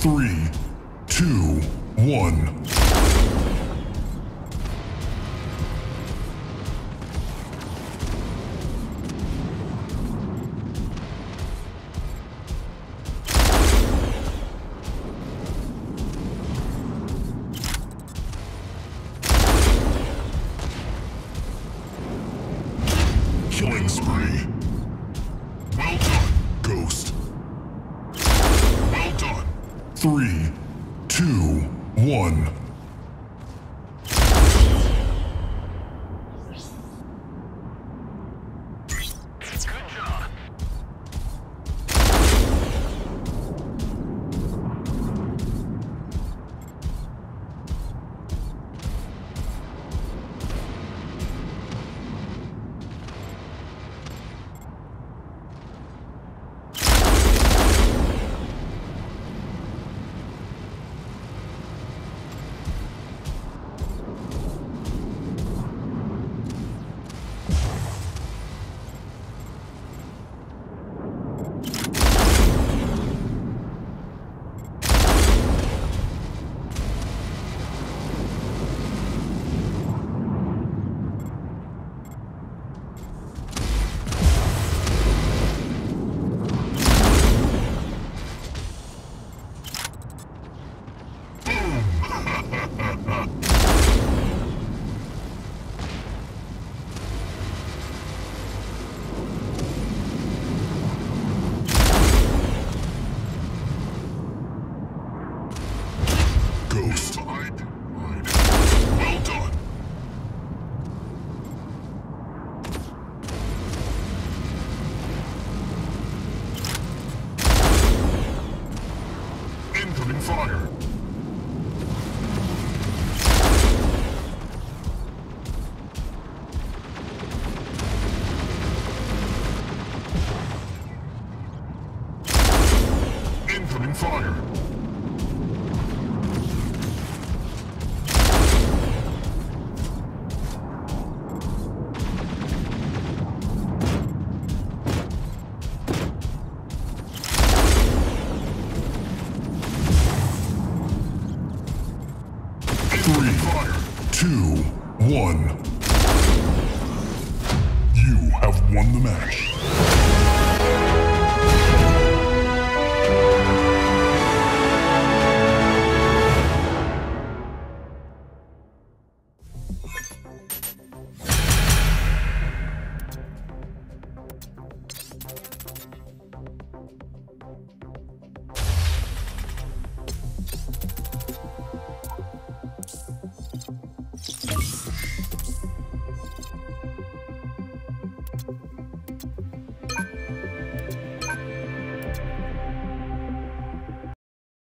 Three, two, one. Three, two, one. Done. Incoming fire. Incoming fire. Two, one. You have won the match.